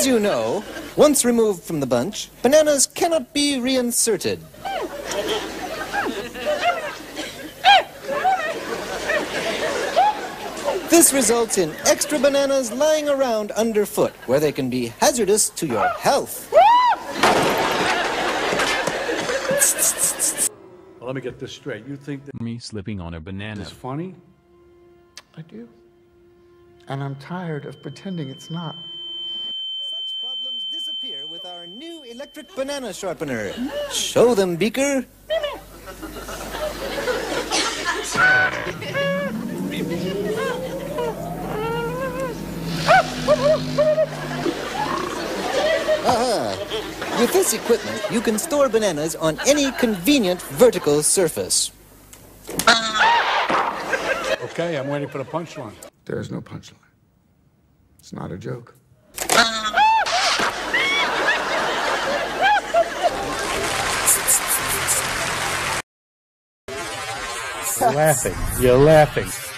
As you know, once removed from the bunch, bananas cannot be reinserted. This results in extra bananas lying around underfoot, where they can be hazardous to your health. Well, let me get this straight. You think that Me slipping on a banana. is funny? I do. And I'm tired of pretending it's not. New electric banana sharpener. Show them, Beaker. Aha. With this equipment, you can store bananas on any convenient vertical surface. Okay, I'm waiting for the punchline. There is no punchline. It's not a joke. Laughing. You're laughing.